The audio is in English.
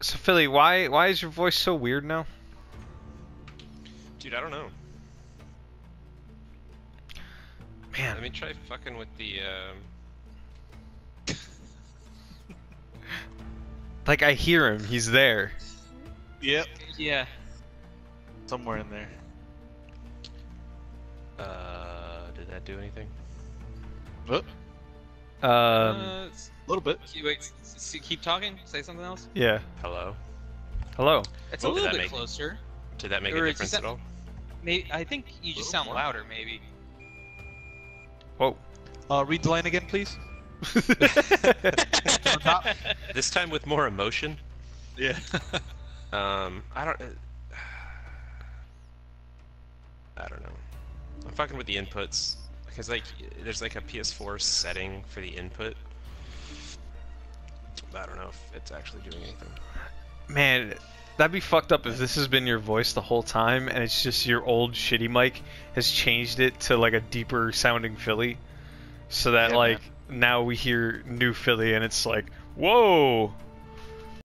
So Philly, why why is your voice so weird now? Dude, I don't know. Man, Let me try fucking with the. Um... like I hear him. He's there. Yep. Yeah. Somewhere in there. Uh, did that do anything? Oh, Um, uh, s- a little bit. keep- wait, s- s- keep talking. Say something else. yeah. Hello. Hello. It's What a did little that bit make? closer. Did that make Or a it's difference just at all? Maybe I think you just sound more. louder. Maybe. Whoa. Uh, read the line again, please. This time with more emotion. Yeah. Um, I don't. Uh, I don't know. I'm fucking with the inputs because like there's like a PS4 setting for the input. I don't know if it's actually doing anything. Man, that'd be fucked up if this has been your voice the whole time and it's just your old shitty mic has changed it to like a deeper sounding Philly. So that Yeah, like now we hear new Philly and it's like, whoa,